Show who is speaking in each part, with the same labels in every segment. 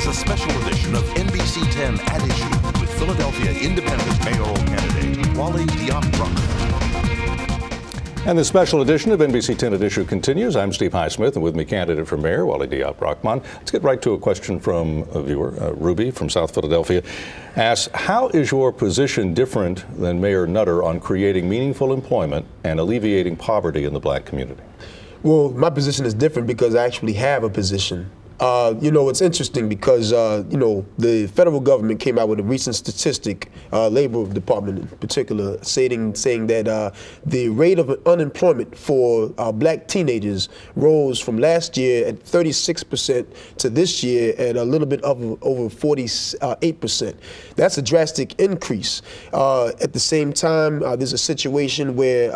Speaker 1: is a special edition of NBC 10 at issue with Philadelphia Independent mayoral candidate Wali Diop
Speaker 2: And the special edition of NBC 10 at issue continues. I'm Steve Highsmith, and with me, candidate for mayor Wali Diop Rahman. Let's get right to a question from a viewer, uh, Ruby from South Philadelphia. Asks, how is your position different than Mayor Nutter on creating meaningful employment and alleviating poverty in the black community?
Speaker 3: Well, my position is different because I actually have a position uh, you know, it's interesting because, uh, you know, the federal government came out with a recent statistic, uh, Labor Department in particular, saying, saying that uh, the rate of unemployment for uh, black teenagers rose from last year at 36% to this year at a little bit over, over 48%. That's a drastic increase. at the same time, there's a situation where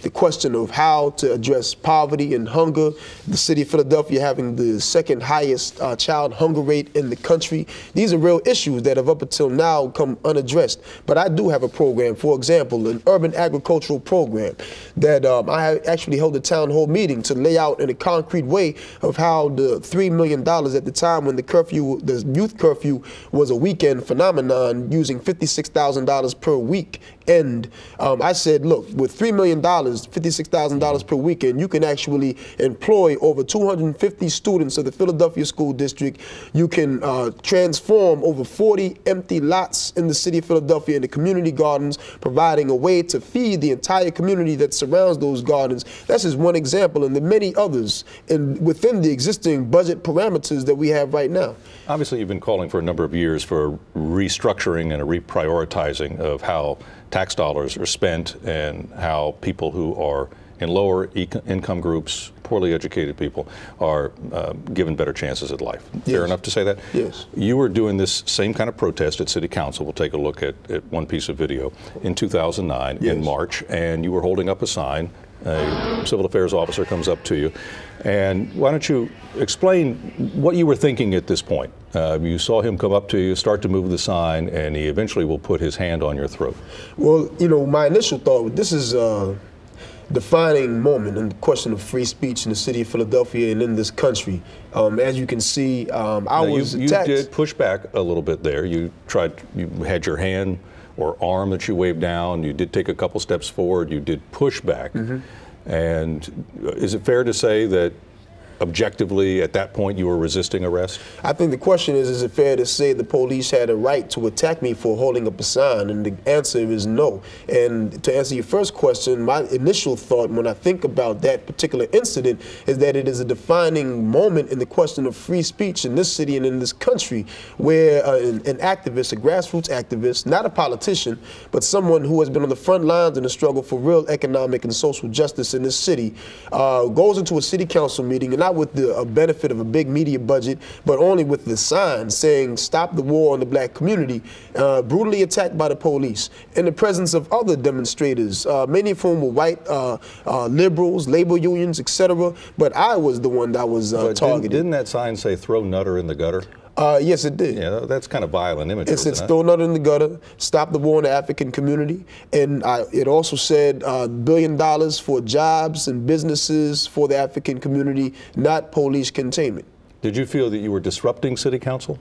Speaker 3: the question of how to address poverty and hunger, the city of Philadelphia having the second highest highest uh, child hunger rate in the country. These are real issues that have up until now come unaddressed. But I do have a program, for example, an urban agricultural program that um, I actually held a town hall meeting to lay out in a concrete way of how the $3 million at the time when the curfew, the youth curfew was a weekend phenomenon using $56,000 per week end. Um, I said, look, with $3 million, $56,000 per weekend, you can actually employ over 250 students of the Philadelphia School District. You can uh, transform over 40 empty lots in the city of Philadelphia into community gardens, providing a way to feed the entire community that surrounds those gardens. That's just one example, and the many others in, within the existing budget parameters that we have right now.
Speaker 2: Obviously, you've been calling for a number of years for restructuring and a reprioritizing of how tax dollars are spent and how people who are in lower e income groups, poorly educated people are uh, given better chances at life. Yes. Fair enough to say that?
Speaker 3: Yes.
Speaker 2: You were doing this same kind of protest at City Council. We'll take a look at, at one piece of video in 2009 yes. in March, and you were holding up a sign. A civil affairs officer comes up to you. And why don't you explain what you were thinking at this point? Uh, you saw him come up to you, start to move the sign, and he eventually will put his hand on your throat.
Speaker 3: Well, you know, my initial thought, this is. a defining moment in the question of free speech in the city of Philadelphia and in this country. Um, as you can see, um, I
Speaker 2: now
Speaker 3: was
Speaker 2: you, you did push back a little bit there. You tried, you had your hand or arm that you waved down. You did take a couple steps forward. You did push back. Mm -hmm. And is it fair to say that objectively at that point you were resisting arrest?
Speaker 3: I think the question is, is it fair to say the police had a right to attack me for holding up a sign? And the answer is no. And to answer your first question, my initial thought when I think about that particular incident is that it is a defining moment in the question of free speech in this city and in this country where uh, an, an activist, a grassroots activist, not a politician, but someone who has been on the front lines in the struggle for real economic and social justice in this city, uh, goes into a city council meeting and I not with the benefit of a big media budget, but only with the sign saying stop the war on the black community, uh, brutally attacked by the police in the presence of other demonstrators, uh, many of whom were white uh, uh liberals, labor unions, etc. But I was the one that was uh, targeted.
Speaker 2: Didn't, didn't that sign say throw Nutter in the gutter?
Speaker 3: Uh, yes, it did.
Speaker 2: Yeah, that's kind of violent imagery.
Speaker 3: It said "Throw Nutter in the gutter, stop the war in the African community," and I, it also said uh, billion dollars for jobs and businesses for the African community, not police containment.
Speaker 2: Did you feel that you were disrupting city council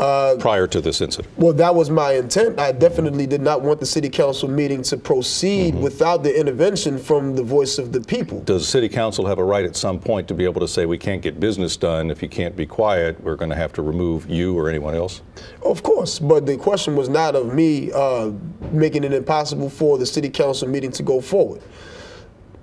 Speaker 2: uh, prior to this incident?
Speaker 3: Well, that was my intent. I definitely did not want the city council meeting to proceed mm -hmm. without the intervention from the voice of the people.
Speaker 2: Does city council have a right at some point to be able to say we can't get business done if you can't be quiet? We're going to have to remove you or anyone else?
Speaker 3: Of course, but the question was not of me uh, making it impossible for the city council meeting to go forward.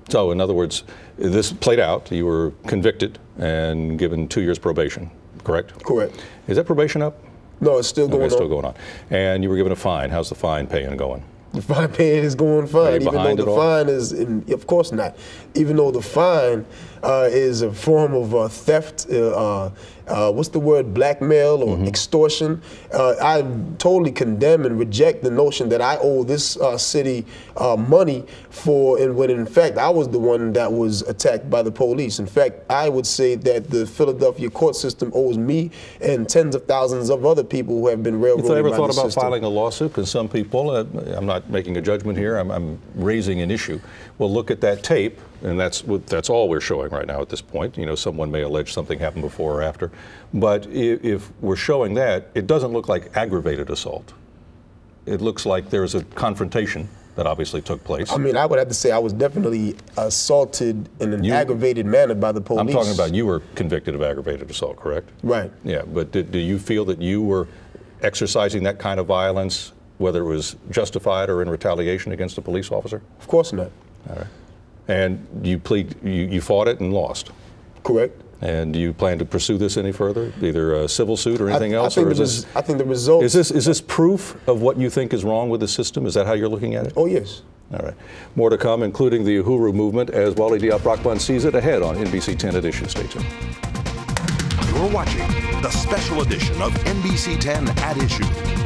Speaker 2: So, in other words, this played out. You were convicted and given two years probation, correct?
Speaker 3: Correct.
Speaker 2: Is that probation up?
Speaker 3: No, it's still going
Speaker 2: okay,
Speaker 3: on.
Speaker 2: still going on. And you were given a fine. How's the fine paying going?
Speaker 3: The fine paying is going fine, even though the fine is, in, of course not. Even though the fine uh, is a form of uh, theft, uh, uh what's the word, blackmail or mm -hmm. extortion. Uh, I totally condemn and reject the notion that I owe this uh, city uh, money for, and when in fact I was the one that was attacked by the police. In fact, I would say that the Philadelphia court system owes me and tens of thousands of other people who have been railroaded.
Speaker 2: Have you ever thought about
Speaker 3: system.
Speaker 2: filing a lawsuit? Because some people, uh, I'm not making a judgment here, I'm, I'm raising an issue. Well, look at that tape and that's that's all we're showing right now at this point. You know, someone may allege something happened before or after. But if, if we're showing that, it doesn't look like aggravated assault. It looks like there's a confrontation that obviously took place.
Speaker 3: I mean, I would have to say I was definitely assaulted in an
Speaker 2: You-
Speaker 3: aggravated manner by the police.
Speaker 2: I'm talking about you were convicted of aggravated assault, correct?
Speaker 3: Right.
Speaker 2: Yeah, but did, do you feel that you were exercising that kind of violence, whether it was justified or in retaliation against a police officer?
Speaker 3: Of course not. All right.
Speaker 2: And you plead, you, you fought it and lost.
Speaker 3: Correct.
Speaker 2: And do you plan to pursue this any further, either a civil suit or anything
Speaker 3: I,
Speaker 2: else,
Speaker 3: I think
Speaker 2: or is
Speaker 3: the
Speaker 2: this
Speaker 3: I think the results.
Speaker 2: is this is this proof of what you think is wrong with the system? Is that how you're looking at it?
Speaker 3: Oh yes.
Speaker 2: All right. More to come, including the Uhuru movement, as Wali Diop Rahman sees it ahead on NBC 10 edition. Stay tuned.
Speaker 1: You're watching the special edition of NBC 10 at issue